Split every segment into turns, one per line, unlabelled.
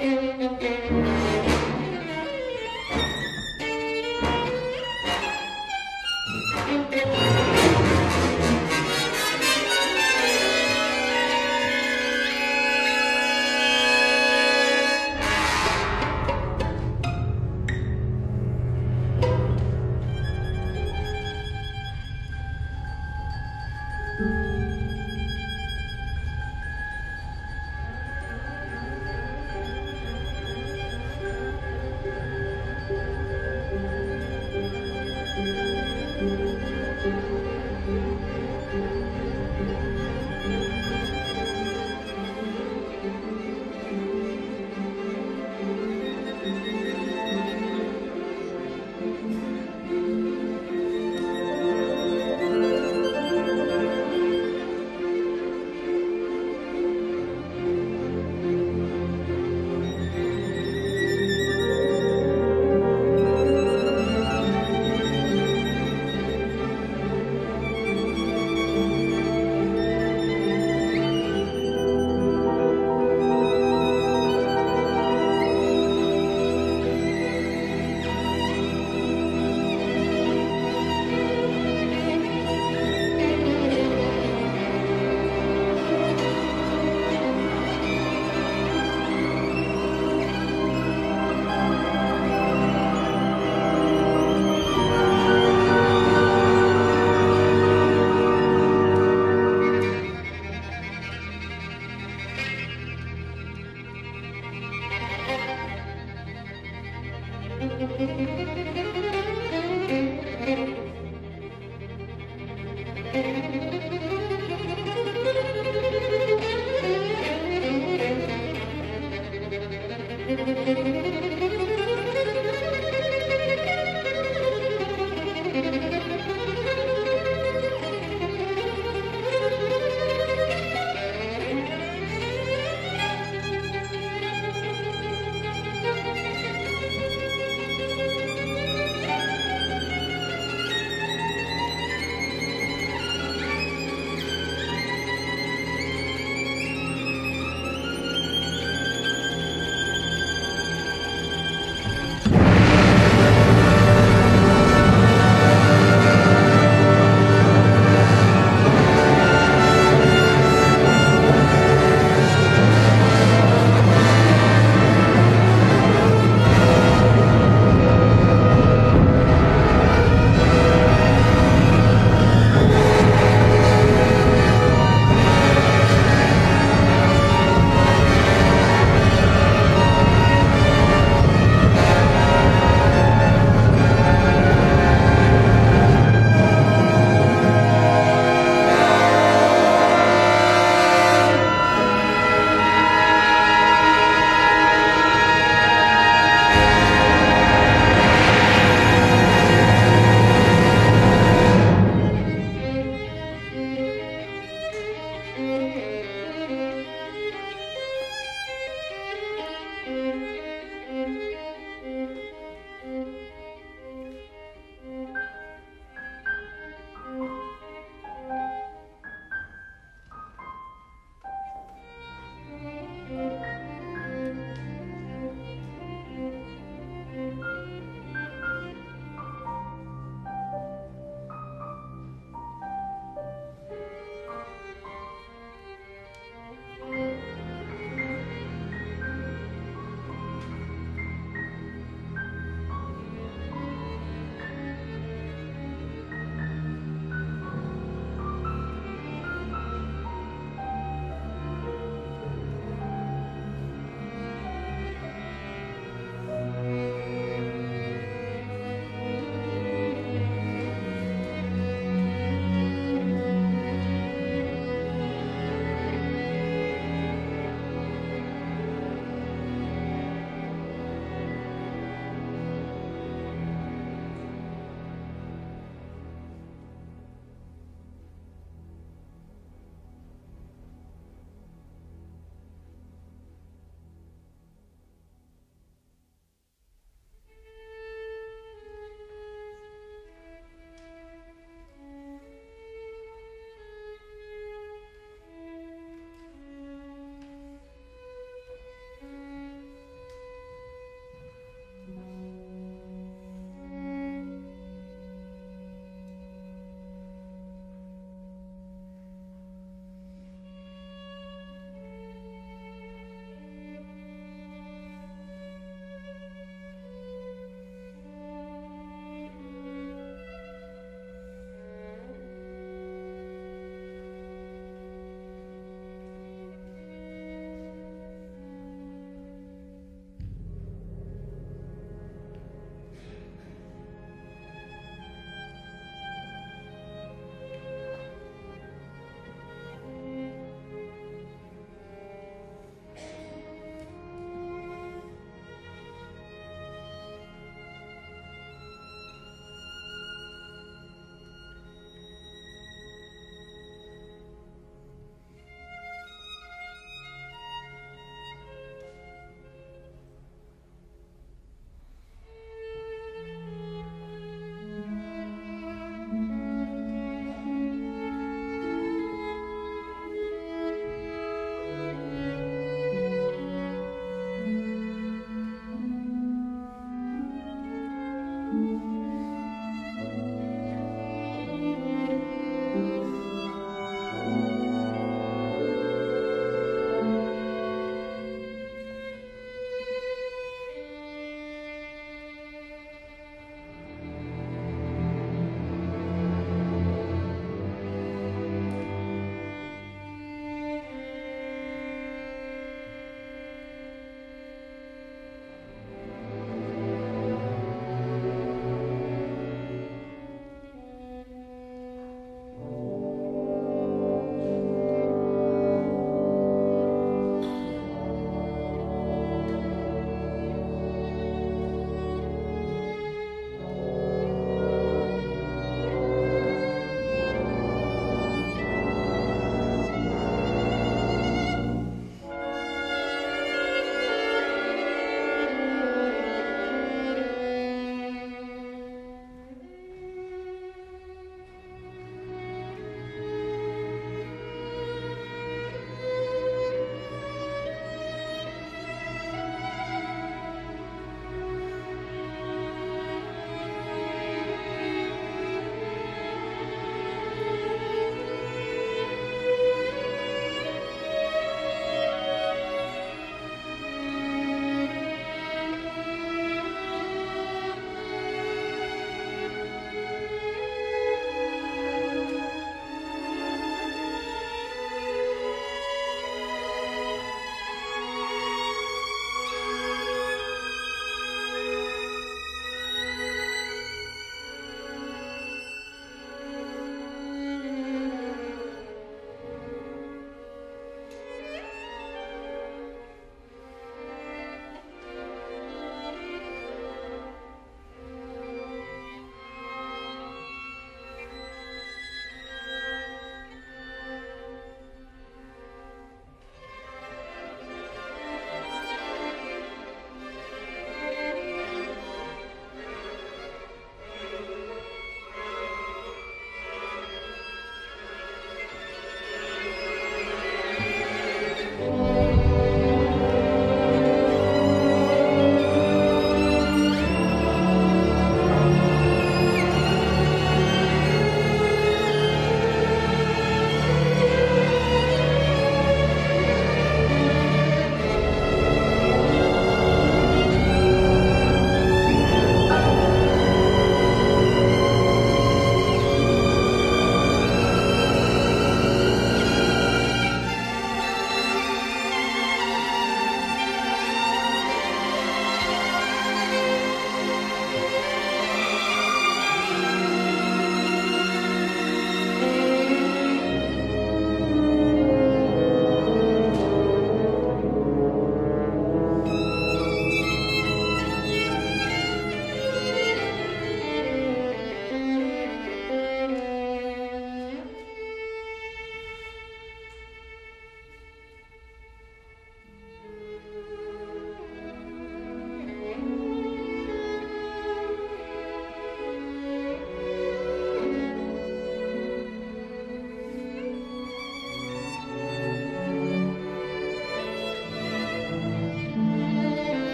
Thank you.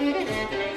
Música